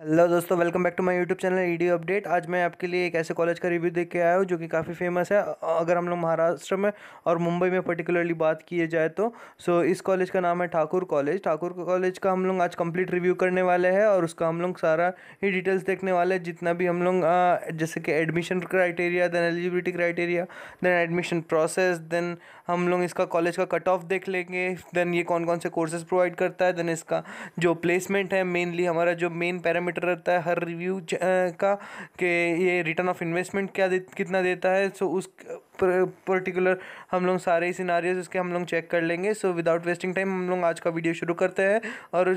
Hello दोस्तों, welcome back to my YouTube channel E D. आज मैं आपके लिए एक ऐसे कॉलेज का रिव्यू देख के आया हूँ जो कि काफ़ी फ़ेमस है। अगर हम लोग महाराष्ट्र में और मुंबई में पर्टिकुलरली बात किए जाए तो सो इस कॉलेज का नाम है ठाकुर कॉलेज। ठाकुर कॉलेज का हम लोग आज कंप्लीट रिव्यू करने वाले हैं और उसका हम लोग सारा ही डिटेल्स देखने वाले हैं। जितना भी हम लोग जैसे कि admission criteria then eligibility criteria then admission process then हम लोग इसका कॉलेज का कट ऑफ़ देख लेंगे। देन ये कौन कौन से कोर्सेज प्रोवाइड करता है देन इसका जो प्लेसमेंट है मेनली हमारा जो मेन पैरामीटर रहता है हर रिव्यू का कि ये रिटर्न ऑफ़ इन्वेस्टमेंट क्या दे, कितना देता है सो उस पर्टिकुलर हम लोग सारे सिनारियोज उसके हम लोग चेक कर लेंगे सो विदाउट वेस्टिंग टाइम हम लोग आज का वीडियो शुरू करते हैं और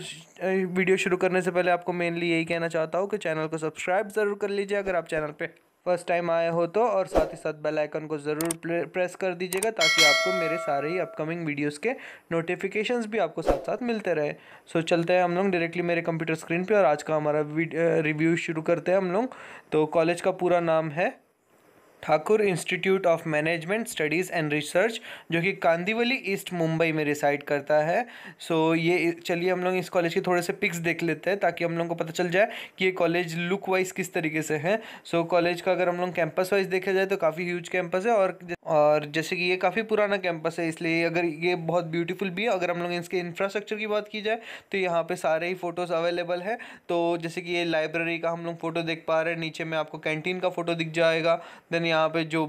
वीडियो शुरू करने से पहले आपको मेनली यही कहना चाहता हूँ कि चैनल को सब्सक्राइब ज़रूर कर लीजिए अगर आप चैनल पे फ़र्स्ट टाइम आए हो तो और साथ ही साथ बेल आइकन को ज़रूर प्रेस कर दीजिएगा ताकि आपको मेरे सारे ही अपकमिंग वीडियोस के नोटिफिकेशंस भी आपको साथ साथ मिलते रहे। सो चलते हैं हम लोग डायरेक्टली मेरे कंप्यूटर स्क्रीन पे, और आज का हमारा रिव्यू शुरू करते हैं हम लोग। तो कॉलेज का पूरा नाम है Thakur institute of management studies and research जो कि कांदीवली ईस्ट मुंबई में रिसाइड करता है। सो so, ये चलिए हम लोग इस कॉलेज के थोड़े से पिक्स देख लेते हैं ताकि हम लोग को पता चल जाए कि ये कॉलेज लुक वाइज किस तरीके से है। सो so, कॉलेज का अगर हम लोग कैंपस वाइज देखा जाए तो काफ़ी ह्यूज कैंपस है और और जैसे कि ये काफ़ी पुराना कैंपस है, इसलिए अगर ये बहुत ब्यूटीफुल भी है, अगर हम लोग इसके इंफ्रास्ट्रक्चर की बात की जाए तो यहाँ पे सारे ही फ़ोटोज़ अवेलेबल है। तो जैसे कि ये लाइब्रेरी का हम लोग फ़ोटो देख पा रहे हैं, नीचे में आपको कैंटीन का फ़ोटो दिख जाएगा। देन यहाँ पे जो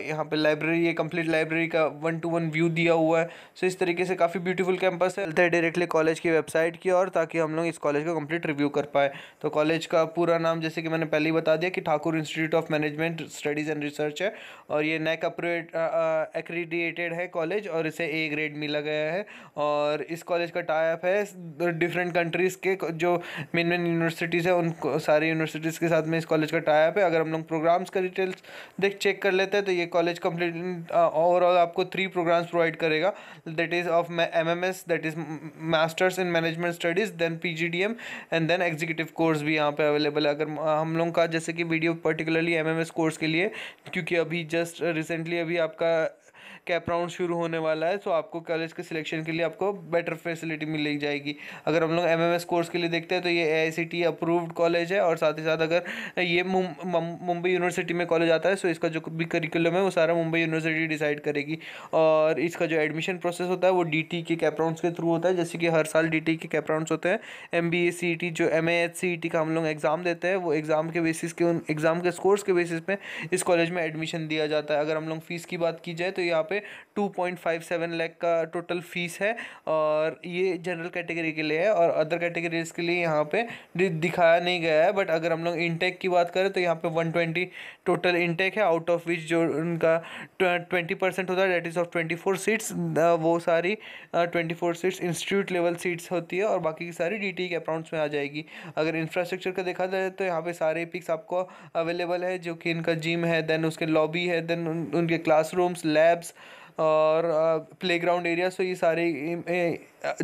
यहाँ पे लाइब्रेरी है कंप्लीट लाइब्रेरी का वन टू वन व्यू दिया हुआ है। सो इस तरीके से काफ़ी ब्यूटीफुल कैंपस है। चलते हैं डायरेक्टली कॉलेज की वेबसाइट की और ताकि हम लोग इस कॉलेज का कंप्लीट रिव्यू कर पाए। तो कॉलेज का पूरा नाम, जैसे कि मैंने पहले ही बता दिया, कि Thakur institute of management studies and research है। और ये नैक अप्रोवेट एक्रीडिएटेड है कॉलेज और इसे ए ग्रेड मिला गया है और इस कॉलेज का टाइप है। डिफरेंट कंट्रीज़ के जो मेन मेन यूनिवर्सिटीज़ हैं उन सारी यूनिवर्सिटीज़ के साथ में इस कॉलेज का टाइप है। अगर हम लोग प्रोग्राम्स का डिटेल्स देख चेक कर लेते हैं तो ये कॉलेज कंप्लीट ओवरऑल आपको थ्री प्रोग्राम्स प्रोवाइड करेगा। That is of M M S that is masters in management studies then P G D M and then executive course भी यहाँ पे अवेलेबल है। अगर हम लोग का जैसे कि video particularly M M S course के लिए, क्योंकि अभी जस्ट रिसेंटली अभी आपका कैप राउंड शुरू होने वाला है तो आपको कॉलेज के सिलेक्शन के लिए आपको बेटर फैसिलिटी मिल जाएगी। अगर हम लोग एमएमएस कोर्स के लिए देखते हैं तो ये ए अप्रूव्ड कॉलेज है और साथ ही साथ अगर ये मुंबई यूनिवर्सिटी में कॉलेज आता है सो इसका जो भी करिकुलम है, वो सारा मुंबई यूनिवर्सिटी डिसाइड करेगी। और इसका जो एडमिशन प्रोसेस होता है, वो डीटी के कैप राउंड्स के थ्रू होता है, जैसे कि हर साल डीटी के कैप राउंड्स होते हैं। एम बी जो एम का हम लोग एग्ज़ाम देते हैं, वो एग्ज़ाम के बेसिस के उन एग्ज़ाम के स्कोर्स के बेसिस पे इस कॉलेज में एडमिशन दिया जाता है। अगर हम लोग फ़ीस की बात की जाए तो यहाँ पे पे two point five seven lakh का टोटल फ़ीस है और ये जनरल कैटेगरी के लिए है और अदर कैटेगरीज के लिए यहाँ पे दिखाया नहीं गया है बट अगर हम लोग इनटेक की बात करें तो यहाँ पे वन ट्वेंटी टोटल इंटेक है आउट ऑफ़ विच जो उनका ट्वेंटी परसेंट होता है that is of twenty four seats वो सारी twenty four seats institute level seats होती है और बाकी की सारी डी टी के अकाउंट्स में आ जाएगी। अगर इंफ्रास्ट्रक्चर का देखा जाए तो यहाँ पे सारे पिक्स आपको अवेलेबल है, जो कि इनका जिम है देन उसके लॉबी है देन उनके क्लासरूम्स लैब्स और प्लेग्राउंड एरिया सो ये सारे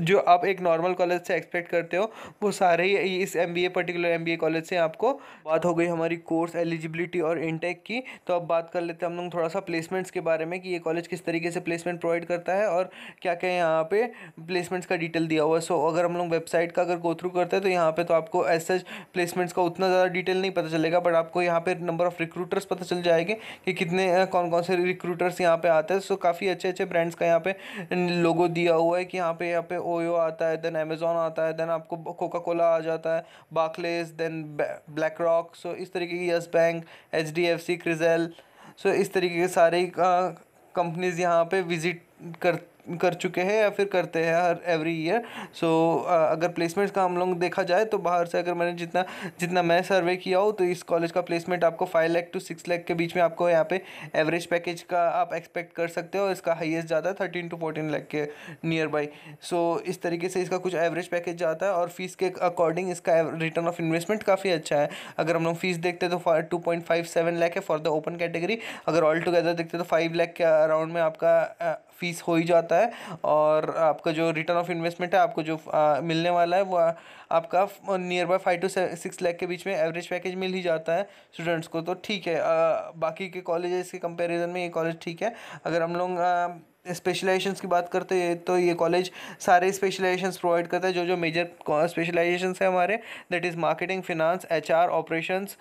जो आप एक नॉर्मल कॉलेज से एक्सपेक्ट करते हो, वो सारे ही इस एमबीए पर्टिकुलर एमबीए कॉलेज से आपको बात हो गई हमारी कोर्स एलिजिबिलिटी और इनटेक की। तो अब बात कर लेते हैं हम लोग थोड़ा सा प्लेसमेंट्स के बारे में कि ये कॉलेज किस तरीके से प्लेसमेंट प्रोवाइड करता है और क्या क्या यहाँ पे प्लेसमेंट्स का डिटेल दिया हुआ है। सो अगर हम लोग वेबसाइट का अगर गो थ्रू करते हैं तो यहाँ पे तो आपको ऐसे प्लेसमेंट्स का उतना ज़्यादा डिटेल नहीं पता चलेगा बट आपको यहाँ पे नंबर ऑफ़ रिक्रूटर्स पता चल जाएँगे कि कितने कौन कौन से रिक्रूटर्स यहाँ पे आते हैं। सो काफ़ी अच्छे अच्छे ब्रांड्स का यहाँ पे लोगो दिया हुआ है कि यहाँ पे यहाँ पे ओयो आता है देन अमेजोन आता है देन आपको कोका कोला आ जाता है Barclays then black rock so इस तरीके की yes bank H D F C Crisil so इस तरीके के सारे कंपनीज़ यहाँ पे विज़िट कर कर चुके हैं या फिर करते हैं हर एवरी ईयर सो अगर प्लेसमेंट्स का हम लोग देखा जाए तो बाहर से अगर मैंने जितना जितना मैं सर्वे किया हो तो इस कॉलेज का प्लेसमेंट आपको five lakh to six lakh के बीच में आपको यहाँ पे एवरेज पैकेज का आप एक्सपेक्ट कर सकते हो. इसका हाईएस्ट ज़्यादा है थर्टीन टू फोर्टीन लैख के नियर बाई सो इस तरीके से इसका कुछ एवरेज पैकेज जाता है और फ़ीस के अकॉर्डिंग इसका रिटर्न ऑफ़ इन्वेस्टमेंट काफ़ी अच्छा है. अगर हम लोग फ़ीस देखते तो two point five seven lakh है फॉर द ओपन कैटेगरी अगर ऑल टुगेदर देखते तो फाइव लैख के अराउंड में आपका फ़ीस हो ही जाता है और आपका जो रिटर्न ऑफ़ इन्वेस्टमेंट है आपको जो आ, मिलने वाला है वो आपका nearby five to six lakh के बीच में एवरेज पैकेज मिल ही जाता है स्टूडेंट्स को। तो ठीक है आ, बाकी के कॉलेजेस के कंपेरिजन में ये कॉलेज ठीक है। अगर हम लोग स्पेशलाइजेशंस की बात करते हैं तो ये कॉलेज सारे स्पेशलाइजेशंस प्रोवाइड करता है जो जो मेजर स्पेशलाइजेशंस है हमारे that is marketing finance HR operations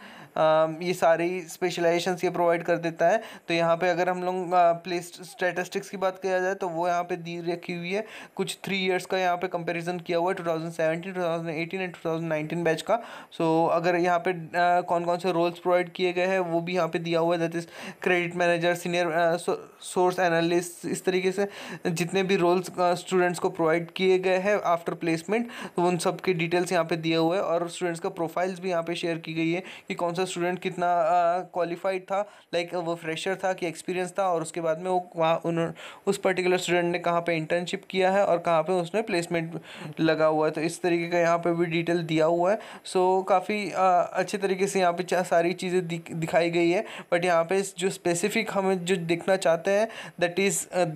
ये सारी स्पेशलाइजेशंस ये प्रोवाइड कर देता है। तो यहाँ पे अगर हम लोग प्लेस स्टेटिस्टिक्स की बात किया जाए तो वो यहाँ पे दी रखी हुई है। कुछ थ्री ईयर्स का यहाँ पे कंपेरिजन किया हुआ है two thousand seventeen two thousand eighteen and two thousand nineteen batch का। सो so, अगर यहाँ पे कौन कौन से रोल्स प्रोवाइड किए गए हैं वो भी यहाँ पे दिया हुआ है that is credit manager senior source analyst इस तरीके से जितने भी रोल्स स्टूडेंट्स को प्रोवाइड किए गए हैं आफ्टर प्लेसमेंट तो उन सब के डिटेल्स यहाँ पे दिए हुए हैं और स्टूडेंट्स का प्रोफाइल्स भी यहाँ पे शेयर की गई है कि कौन सा स्टूडेंट कितना क्वालिफाइड था लाइक वो फ्रेशर था कि एक्सपीरियंस था और उसके बाद में वो वहाँ उन उस पर्टिकुलर स्टूडेंट ने कहाँ पर इंटर्नशिप किया है और कहाँ पर उसने प्लेसमेंट लगा हुआ है। तो इस तरीके का यहाँ पर भी डिटेल दिया हुआ है। सो so, काफ़ी अच्छे तरीके से यहाँ पर सारी चीज़ें दिखाई गई है। बट यहाँ पे जो स्पेसिफिक हमें जो देखना चाहते हैं that is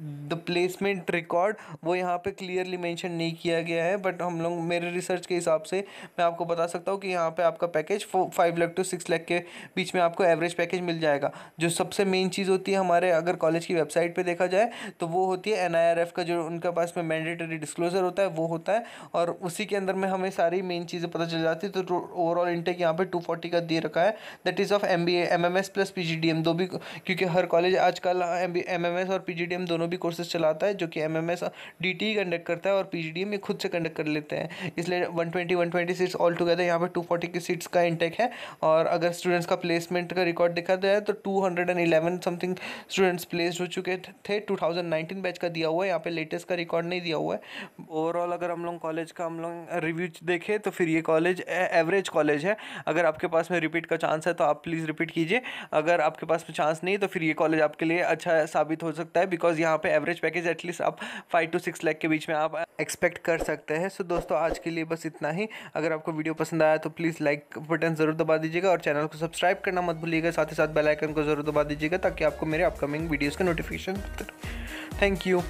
the placement record वो यहाँ पे क्लियरली मेंशन नहीं किया गया है बट हम लोग, मेरे रिसर्च के हिसाब से मैं आपको बता सकता हूँ कि यहाँ पे आपका package five lakh to six lakh के बीच में आपको एवरेज पैकेज मिल जाएगा। जो सबसे मेन चीज़ होती है हमारे, अगर कॉलेज की वेबसाइट पर देखा जाए तो वो होती है एन का जो उनके पास में मैंडेटरी डिस्क्लोजर होता है, वो होता है, और उसी के अंदर में हमें सारी मेन चीज़ें पता चल जाती है। तो ओवरऑल इंटेक यहाँ पर टू फोर्टी का दे रखा है। That is of M B M M S plus P G D M दो भी, क्योंकि हर कॉलेज आजकल एम एम एस और पी जी डी एम दोनों भी कोर्सेज चलाता है, जो कि M M S D T conduct करता है और पी जी डी ये खुद से कंडक्ट कर लेते हैं। इसलिए one twenty one twenty seats all together यहाँ पर टू फोर्टी की सीट्स का इंटेक है और अगर स्टूडेंट्स का प्लेसमेंट का रिकॉर्ड देखा जाए तो two hundred and eleven something students placed हो चुके थे। टू थाउज़ेंड नाइनटीन बैच का दिया हुआ है, यहाँ पे लेटेस्ट का रिकॉर्ड नहीं दिया हुआ है। ओवरऑल अगर हम लोग कॉलेज का, हम लोग रिव्यू देखें तो फिर ये कॉलेज एवरेज कॉलेज है। अगर आपके पास में रिपीट का चांस है तो आप प्लीज़ रिपीट कीजिए। अगर आपके पास में चांस नहीं तो फिर ये कॉलेज आपके लिए अच्छा साबित हो सकता है बिकॉज़ यहाँ पे एवरेज पैकेज एटलीस्ट आप फाइव टू सिक्स लैख के बीच में आप एक्सपेक्ट कर सकते हैं। सो दोस्तों, आज के लिए बस इतना ही। अगर आपको वीडियो पसंद आया तो प्लीज़ लाइक बटन ज़रूर दबा दीजिएगा और चैनल को सब्सक्राइब करना मत भूलिएगा। साथ ही साथ बेलाइकन को ज़रूर दबा दीजिएगा ताकि आपको मेरे अपकमिंग वीडियोज़ का नोटिफिकेशन थैंक यू